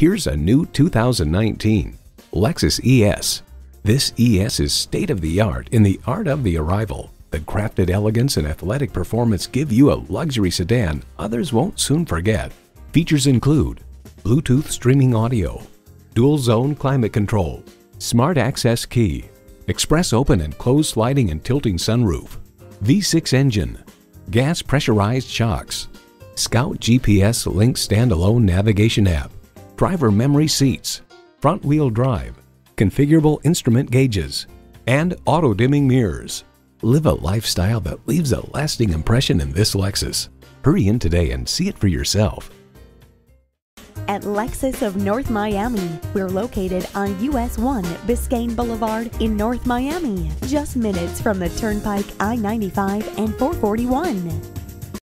Here's a new 2019 Lexus ES. This ES is state of the art in the art of the arrival. The crafted elegance and athletic performance give you a luxury sedan others won't soon forget. Features include Bluetooth streaming audio, dual zone climate control, smart access key, express open and close sliding and tilting sunroof, V6 engine, gas pressurized shocks, Scout GPS Link standalone navigation app, driver memory seats, front wheel drive, configurable instrument gauges, and auto dimming mirrors. Live a lifestyle that leaves a lasting impression in this Lexus. Hurry in today and see it for yourself. At Lexus of North Miami, we're located on US 1 Biscayne Boulevard in North Miami, just minutes from the Turnpike I 95 and 441.